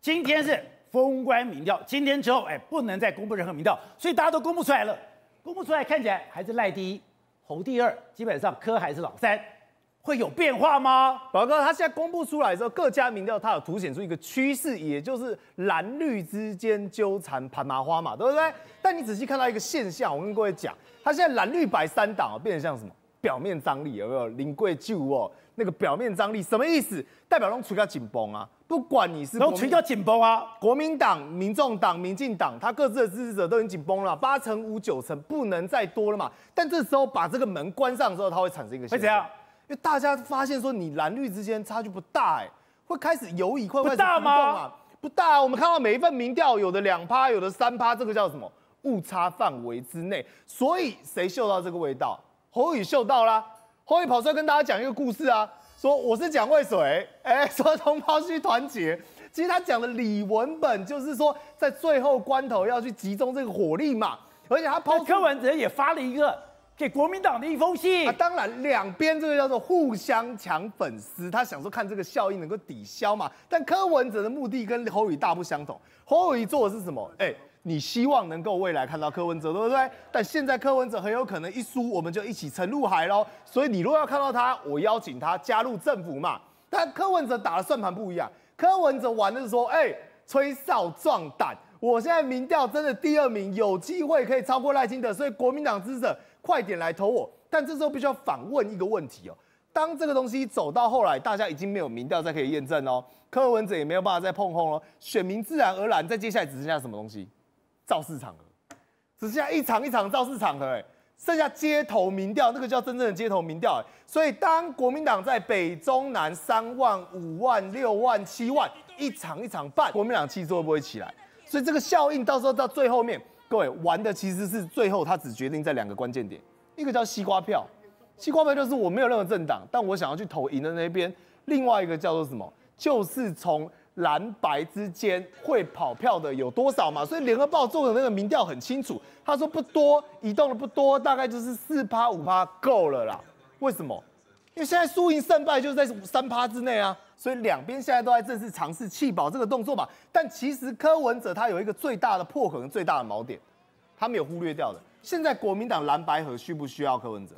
今天是封关民调，今天之后，哎，不能再公布任何民调，所以大家都公布出来了。公布出来看起来还是赖第一，侯第二，基本上柯还是老三，会有变化吗？宝哥，他现在公布出来之后，各家民调它有凸显出一个趋势，也就是蓝绿之间纠缠盘麻花嘛，对不对？但你仔细看到一个现象，我跟各位讲，他现在蓝绿白三党啊，变成像什么？表面张力有没有？林贵旧哦，那个表面张力什么意思？代表拢垂到紧绷啊！不管你是都垂到紧绷啊！国民党、民众党、民进党，他各自的支持者都已经紧绷了，八成五九成不能再多了嘛。但这时候把这个门关上之后，它会产生一个会怎样？因为大家发现说你蓝绿之间差距不大，哎，会开始犹疑，会不大吗？不大，我们看到每一份民调，有的两趴，有的三趴，这个叫什么？误差范围之内。所以谁嗅到这个味道？侯宇嗅到啦。侯宇跑出来跟大家讲一个故事啊，说我是蒋渭水，哎，说同胞需团结。其实他讲的李文本就是说，在最后关头要去集中这个火力嘛。而且他抛柯文哲也发了一个给国民党的一封信。啊，当然两边这个叫做互相抢粉丝，他想说看这个效应能够抵消嘛。但柯文哲的目的跟侯宇大不相同，侯宇做的是什么？哎。你希望能够未来看到柯文哲，对不对？但现在柯文哲很有可能一输，我们就一起沉入海喽。所以你如果要看到他，我邀请他加入政府嘛。但柯文哲打的算盘不一样，柯文哲玩的是说，哎，吹哨壮胆，我现在民调真的第二名，有机会可以超过赖清德，所以国民党支持者快点来投我。但这时候必须要反问一个问题哦，当这个东西走到后来，大家已经没有民调再可以验证哦，柯文哲也没有办法再碰轰了，选民自然而然在接下来只剩下什么东西？造势场合，只剩下一场一场造势场合，哎，剩下街头民调，那个叫真正的街头民调，哎，所以当国民党在北中南三万、五万、六万、七万一场一场办，国民党气势会不会起来？所以这个效应到时候到最后面，各位玩的其实是最后他只决定在两个关键点，一个叫西瓜票，西瓜票就是我没有任何政党，但我想要去投赢的那边，另外一个叫做什么？就是从。蓝白之间会跑票的有多少嘛？所以联合报做的那个民调很清楚，他说不多，移动的不多，大概就是四趴五趴够了啦。为什么？因为现在输赢胜败就是在三趴之内啊。所以两边现在都在正式尝试弃保这个动作嘛。但其实柯文哲他有一个最大的破口、最大的锚点，他没有忽略掉的。现在国民党蓝白河需不需要柯文哲？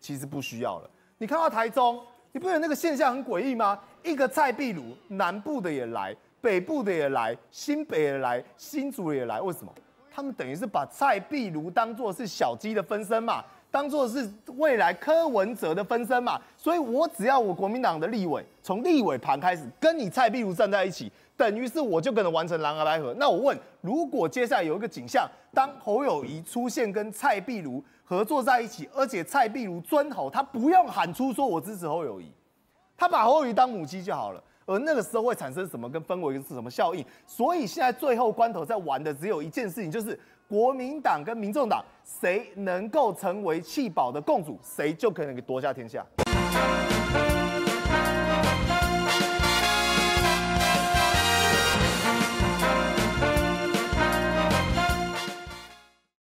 其实不需要了。你看到台中？你不觉得那个现象很诡异吗？一个蔡壁鲁，南部的也来，北部的也来，新北也来，新竹也来，为什么？他们等于是把蔡壁如当做是小鸡的分身嘛，当做是未来柯文哲的分身嘛。所以我只要我国民党的立委，从立委盘开始跟你蔡壁如站在一起，等于是我就可能完成蓝而白合。那我问，如果接下来有一个景象，当侯友谊出现跟蔡壁如。合作在一起，而且蔡壁如尊侯，他不用喊出说我支持侯友谊，他把侯友谊当母鸡就好了。而那个时候会产生什么跟氛围是什么效应？所以现在最后关头在玩的只有一件事情，就是国民党跟民众党谁能够成为弃保的共主，谁就可能夺下天下。